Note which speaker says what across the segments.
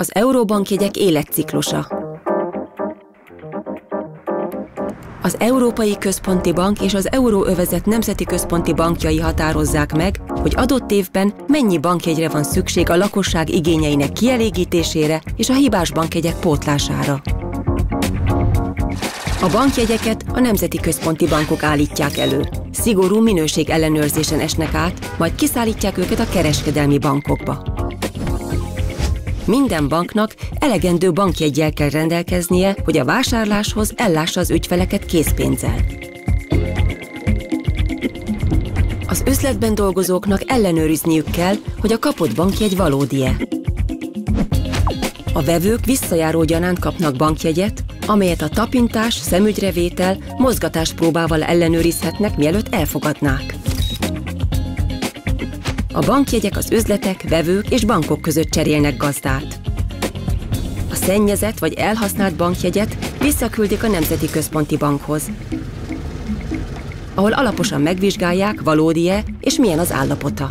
Speaker 1: Az euróbankjegyek életciklusa. Az Európai Központi Bank és az Euróövezet Nemzeti Központi Bankjai határozzák meg, hogy adott évben mennyi bankjegyre van szükség a lakosság igényeinek kielégítésére és a hibás bankjegyek pótlására. A bankjegyeket a nemzeti központi bankok állítják elő. Szigorú minőség ellenőrzésen esnek át, majd kiszállítják őket a kereskedelmi bankokba. Minden banknak elegendő bankjegyel kell rendelkeznie, hogy a vásárláshoz ellássa az ügyfeleket készpénzzel. Az üzletben dolgozóknak ellenőrizniük kell, hogy a kapott bankjegy valódi-e. A vevők visszajáró gyanánt kapnak bankjegyet, amelyet a tapintás, szemügyrevétel, mozgatáspróbával ellenőrizhetnek, mielőtt elfogadnák. A bankjegyek az üzletek, vevők és bankok között cserélnek gazdát. A szennyezett vagy elhasznált bankjegyet visszaküldik a Nemzeti Központi Bankhoz, ahol alaposan megvizsgálják, valódi-e és milyen az állapota.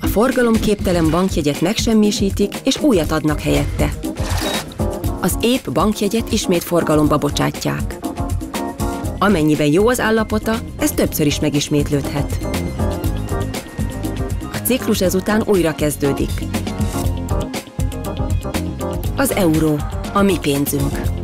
Speaker 1: A forgalomképtelen bankjegyet megsemmisítik és újat adnak helyette. Az épp bankjegyet ismét forgalomba bocsátják. Amennyiben jó az állapota, ez többször is megismétlődhet ciklus ezután újra kezdődik. Az euró, a mi pénzünk.